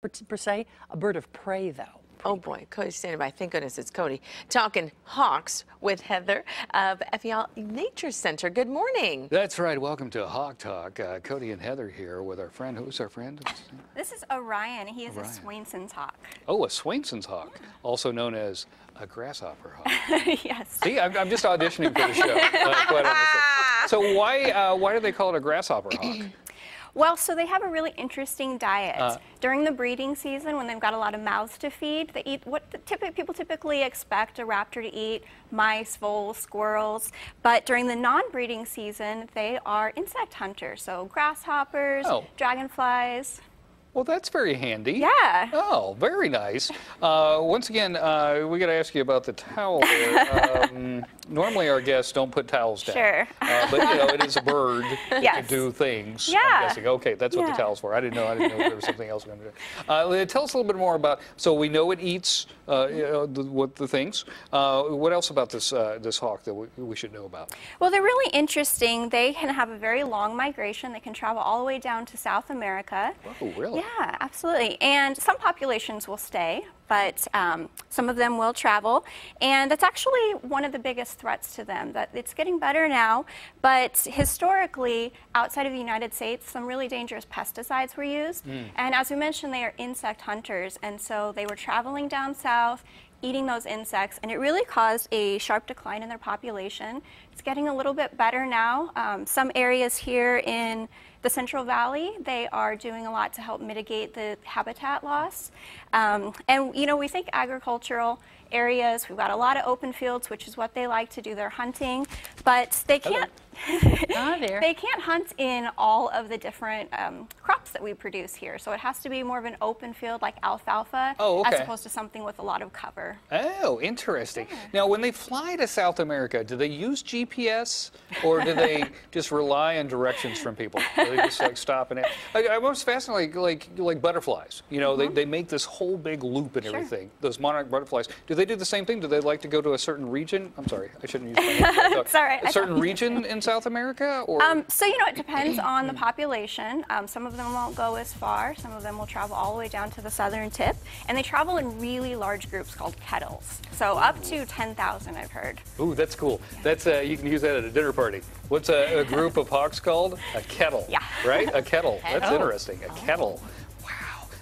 per, per se, a bird of prey, though. Oh boy, Cody's standing by. Thank goodness it's Cody. Talking hawks with Heather of Effie Yeaw Nature Center. Good morning. That's right. Welcome to Hawk Talk. Uh, Cody and Heather here with our friend. Who's our friend? This is Orion. He is Orion. a Swainson's hawk. Oh, a Swainson's hawk, also known as a grasshopper hawk. yes. See, I'm, I'm just auditioning for the show. uh, quite. So why uh, why do they call it a grasshopper hawk? Well, so they have a really interesting diet. Uh. During the breeding season, when they've got a lot of mouths to feed, they eat what the people typically expect a raptor to eat mice, voles, squirrels. But during the non breeding season, they are insect hunters. So grasshoppers, Oh. dragonflies. Well, that's very handy. Yeah. Oh, very nice. Uh, once again, uh, we got to ask you about the towel there. Um, normally, our guests don't put towels down. Sure. Uh, but you know, it is a bird Yes. can do things. Yeah. I'm guessing. Okay, that's what the towel's for. I didn't know. I didn't know there was something else going to do. Uh, tell us a little bit more about. So we know it eats uh, you know, the, what the things. Uh, what else about this uh, this hawk that we, we should know about? Well, they're really interesting. They can have a very long migration. They can travel all the way down to South America. Oh, really? Yeah, absolutely. And some populations will stay, but um, some of them will travel. And that's actually one of the biggest threats to them. That it's getting better now, but historically, outside of the United States, some really dangerous pesticides were used. And as we mentioned, they are insect hunters, and so they were traveling down south. Eating those insects, and it really caused a sharp decline in their population. It's getting a little bit better now. Um, some areas here in the Central Valley, they are doing a lot to help mitigate the habitat loss. Um, and, you know, we think agricultural areas, we've got a lot of open fields, which is what they like to do their hunting, but they can't. Hi there. They can't hunt in all of the different um, crops that we produce here, so it has to be more of an open field like alfalfa, Oh, as opposed to something with a lot of cover. Oh, interesting. Now, when they fly to South America, do they use GPS or do they just rely on directions from people? Do they just like stop and? I, I'm most fascinated like like like butterflies. You know, they, they make this whole big loop and Mm-hmm. Sure. everything. Those monarch butterflies. Do they do the same thing? Do they like to go to a certain region? I'm sorry, I shouldn't use. All right. A certain region in South America, or Um, so you know, it depends on the population. Um, some of them won't go as far. Some of them will travel all the way down to the southern tip, and they travel in really large groups called kettles. So up to 10,000, I've heard. ooh, that's cool. That's uh, you can use that at a dinner party. What's a, a group of hawks called? A kettle. Yeah. Right? A kettle. That's interesting. A kettle.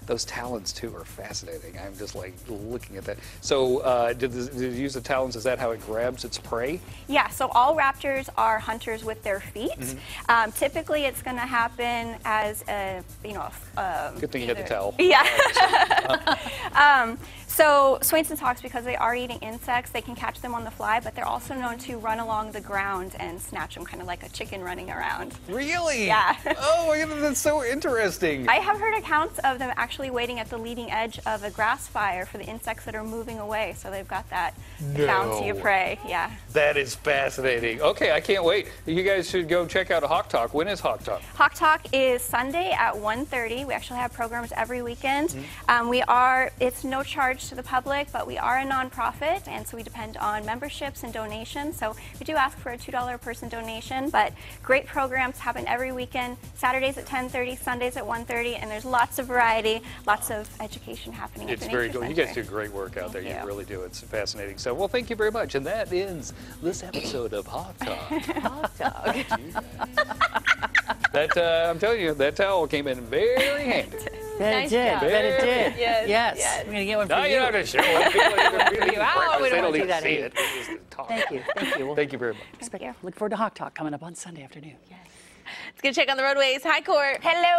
Those talons too are fascinating. I'm just like looking at that. So, uh, did, the, did you use the talons? Is that how it grabs its prey? Yeah, so all raptors are hunters with their feet. Um, typically, it's going to happen as a, you know, a, um, Good thing you had the either- towel. Yeah. um, so Swainson's hawks, because they are eating insects, they can catch them on the fly, but they're also known to run along the ground and snatch them, kind of like a chicken running around. Really? Yeah. oh my goodness, that's so interesting. I have heard accounts of them actually waiting at the leading edge of a grass fire for the insects that are moving away. So they've got that bounty of prey. Yeah. that is fascinating. Okay, I can't wait. You guys should go check out a Hawk Talk. When is Hawk Talk? Hawk Talk is Sunday at 1.30. We actually have programs every weekend. Mm-hmm. Um, we are, it's no charge to the public, but we are a nonprofit, and so we depend on memberships and donations. So we do ask for a $2 a person donation, but great programs happen every weekend, Saturdays at 10.30, Sundays at 1.30, and there's lots of variety, lots of education happening It's very cool. You guys do great work out there. You you. really do. It's fascinating. So, well, thank you very much. And that ends this episode of Hot Dog. Hot Talk. that uh, I'm telling you, that towel came in very handy. Bet Nice it did. job. Bet it did. Yes, Yes. yes. I'm going to get one for No, you. you're not going to show it. People are gonna be you. Oh, we don't. They don't do even that see it. They just talk. Thank you. Thank you. Well, Thank you very much. Thank you. Look forward to Hawk Talk coming up on Sunday afternoon. Yes. Let's go check on the roadways. Hi, Court. Hello.